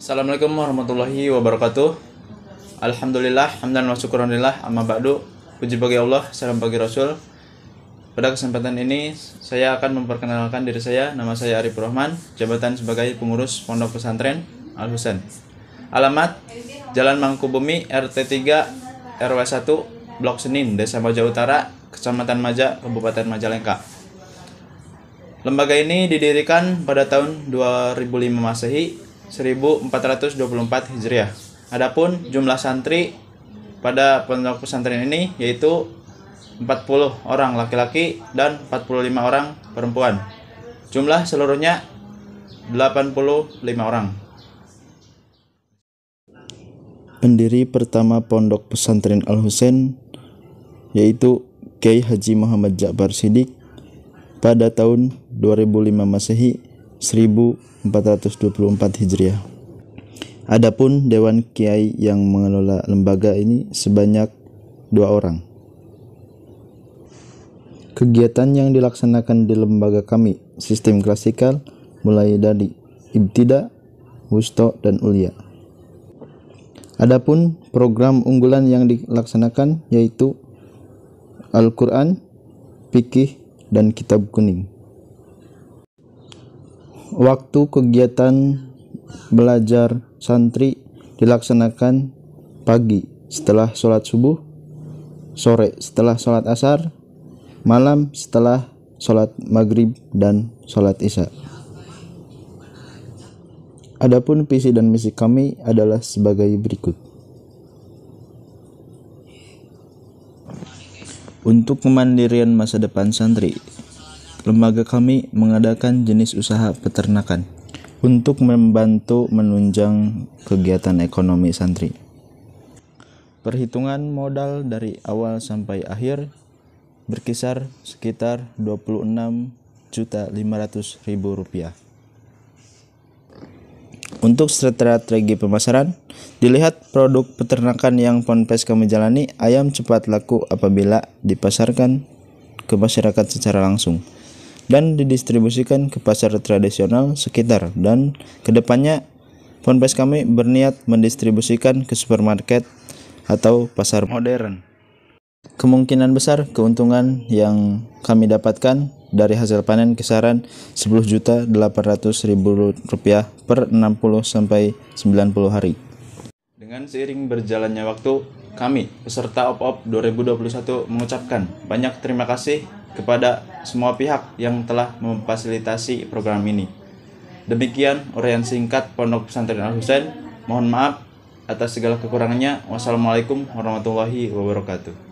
Assalamualaikum warahmatullahi wabarakatuh. Alhamdulillah, hamdan wa syukuranillah, amma ba'du. Puji bagi Allah, salam bagi Rasul. Pada kesempatan ini, saya akan memperkenalkan diri saya. Nama saya Arif Rahman, jabatan sebagai pengurus Pondok Pesantren Al Husain. Alamat Jalan Mangkubumi RT 3 RW 1 Blok Senin, Desa Maja Utara, Kecamatan Maja, Kabupaten Majalengka. Lembaga ini didirikan pada tahun 2005 Masehi 1424 Hijriah. Adapun jumlah santri pada pondok pesantren ini yaitu 40 orang laki-laki dan 45 orang perempuan. Jumlah seluruhnya 85 orang. Pendiri pertama Pondok Pesantren Al Husain yaitu Kiai Haji Muhammad Ja'far Sidik pada tahun 2005 Masehi 1424 Hijriah. Adapun Dewan Kiai yang mengelola lembaga ini sebanyak dua orang. Kegiatan yang dilaksanakan di lembaga kami sistem klasikal mulai dari ibtida, wusto, dan ulia. Adapun program unggulan yang dilaksanakan yaitu Al-Quran, Fikih, dan Kitab Kuning. Waktu kegiatan belajar santri dilaksanakan pagi setelah sholat subuh, sore setelah sholat asar, malam setelah sholat maghrib dan sholat isya. Adapun visi dan misi kami adalah sebagai berikut. Untuk kemandirian masa depan santri, lembaga kami mengadakan jenis usaha peternakan untuk membantu menunjang kegiatan ekonomi santri. Perhitungan modal dari awal sampai akhir berkisar sekitar 26.500.000 rupiah. Untuk strategi pemasaran, dilihat produk peternakan yang Ponpes kami jalani, ayam cepat laku apabila dipasarkan ke masyarakat secara langsung dan didistribusikan ke pasar tradisional sekitar dan ke depannya Ponpes kami berniat mendistribusikan ke supermarket atau pasar modern. Kemungkinan besar keuntungan yang kami dapatkan dari hasil panen kisaran 10 juta 800 ribu rupiah per 60 sampai 90 hari. Dengan seiring berjalannya waktu, kami peserta OPOP 2021 mengucapkan banyak terima kasih kepada semua pihak yang telah memfasilitasi program ini. Demikian uraian singkat Pondok Pesantren Al Husain. Mohon maaf atas segala kekurangannya. Wassalamualaikum warahmatullahi wabarakatuh.